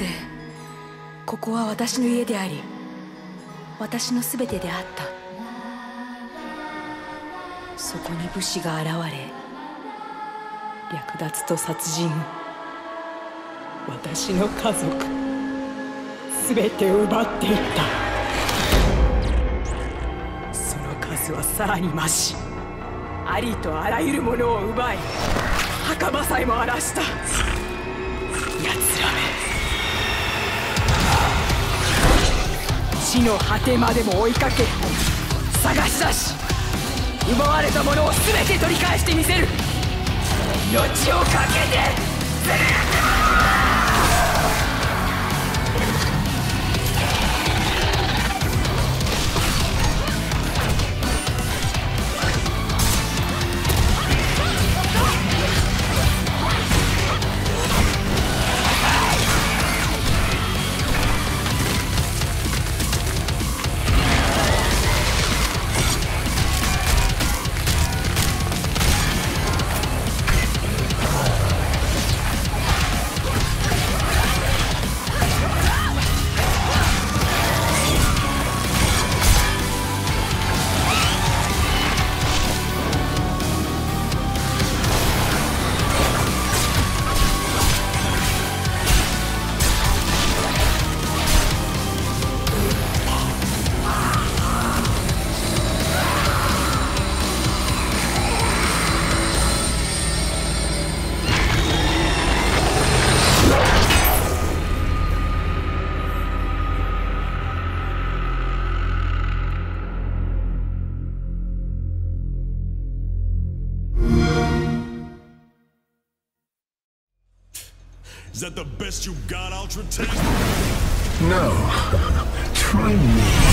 てここは私の家であり私の全てであった。そこに武士が現れ略奪と殺人私の家族全てを奪っていった。その数はさらに増しありとあらゆるものを奪い墓場さえも荒らした。奴らめ。地の果てまでも追いかけ探し出し奪われたものを全て取り返してみせる。命を懸けて Is that the best you got, Ultra Taste? No. Try me.